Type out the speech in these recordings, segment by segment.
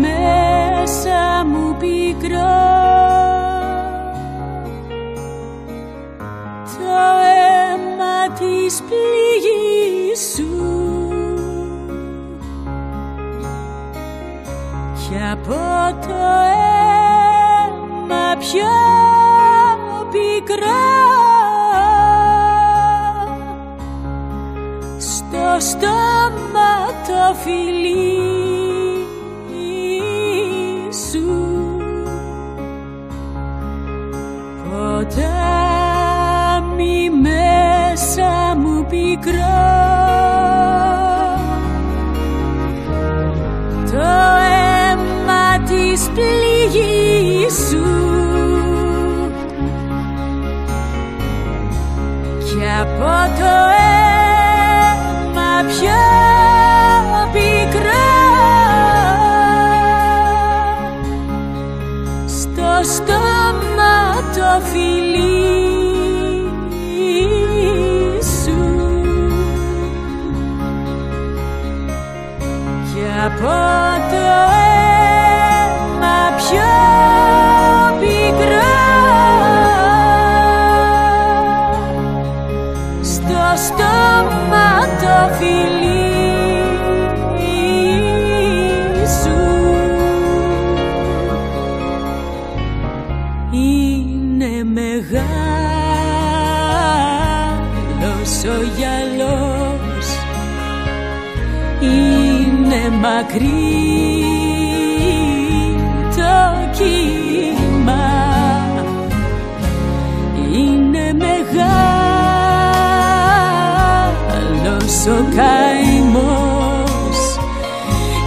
μέσα μου πικρά το αίμα της πληγής σου. Κι από το αίμα πιο πικρά στο στόμα το φιλί. Πικρά το αίμα της πληγής σου. Και από το αίμα πιο πικρά στο στόμα το φιλί από το αίμα πιο πικρά στο στόμα το φιλί σου. Είναι μεγάλος ο γυαλός είναι μακρύ το κύμα. Είναι μεγάλος ο καημός.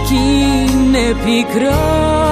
Κι είναι πικρός